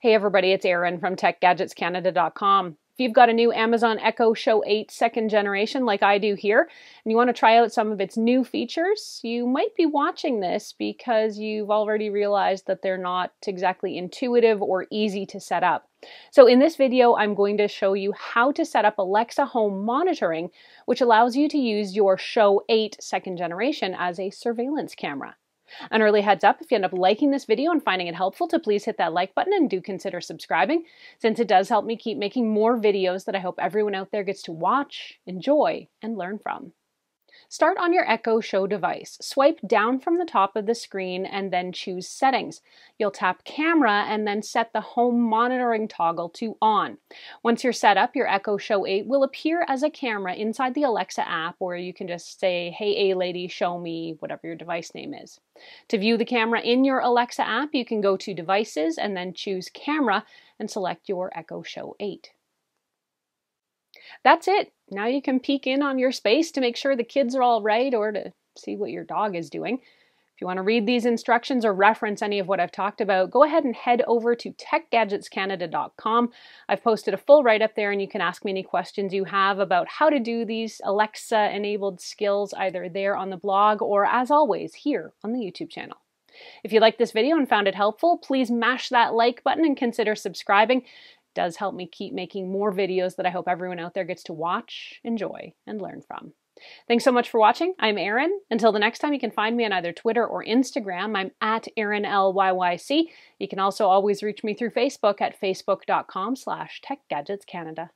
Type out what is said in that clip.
Hey everybody, it's Erin from TechGadgetsCanada.com. If you've got a new Amazon Echo Show 8 second generation like I do here, and you want to try out some of its new features, you might be watching this because you've already realized that they're not exactly intuitive or easy to set up. So in this video, I'm going to show you how to set up Alexa Home Monitoring, which allows you to use your Show 8 second generation as a surveillance camera. An early heads up if you end up liking this video and finding it helpful to please hit that like button and do consider subscribing since it does help me keep making more videos that I hope everyone out there gets to watch, enjoy, and learn from. Start on your Echo Show device. Swipe down from the top of the screen and then choose Settings. You'll tap Camera and then set the Home Monitoring toggle to On. Once you're set up, your Echo Show 8 will appear as a camera inside the Alexa app where you can just say, Hey A lady, show me whatever your device name is. To view the camera in your Alexa app, you can go to Devices and then choose Camera and select your Echo Show 8. That's it. Now you can peek in on your space to make sure the kids are all right or to see what your dog is doing. If you want to read these instructions or reference any of what I've talked about, go ahead and head over to techgadgetscanada.com. I've posted a full write up there, and you can ask me any questions you have about how to do these Alexa enabled skills either there on the blog or, as always, here on the YouTube channel. If you liked this video and found it helpful, please mash that like button and consider subscribing does help me keep making more videos that I hope everyone out there gets to watch, enjoy, and learn from. Thanks so much for watching. I'm Erin. Until the next time, you can find me on either Twitter or Instagram. I'm at ErinLYYC. You can also always reach me through Facebook at facebook.com slash techgadgetscanada.